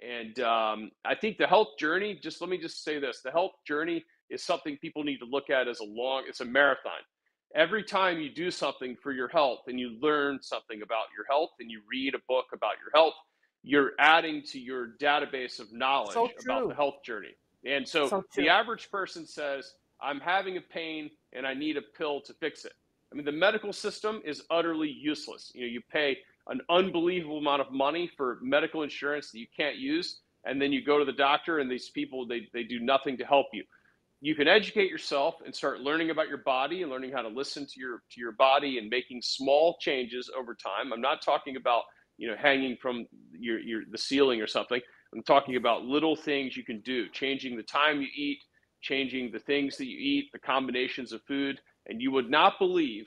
And um, I think the health journey, just let me just say this the health journey is something people need to look at as a long, it's a marathon. Every time you do something for your health and you learn something about your health and you read a book about your health, you're adding to your database of knowledge So about the health journey. And so So the average person says, I'm having a pain and I need a pill to fix it. I mean, the medical system is utterly useless. You know, you pay an unbelievable amount of money for medical insurance that you can't use, and then you go to the doctor and these people they, they do nothing to help you. You can educate yourself and start learning about your body and learning how to listen to your to your body and making small changes over time. I'm not talking about, you know, hanging from your, your the ceiling or something. I'm talking about little things you can do, changing the time you eat, changing the things that you eat, the combinations of food, and you would not believe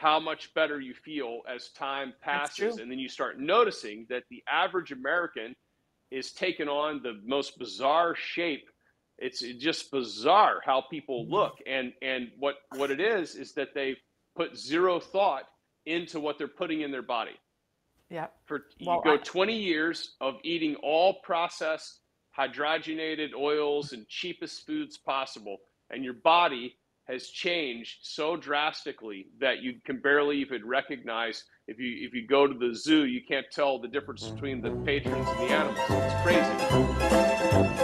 how much better you feel as time passes. And then you start noticing that the average American is taking on the most bizarre shape. It's just bizarre how people mm-hmm. look. And and what what it is is that they put zero thought into what they're putting in their body Yeah. for you Well, go I, 20 years of eating all processed hydrogenated oils and cheapest foods possible and your body has changed so drastically that you can barely even recognize. If you if you go to the zoo you can't tell the difference between the patrons and the animals. It's crazy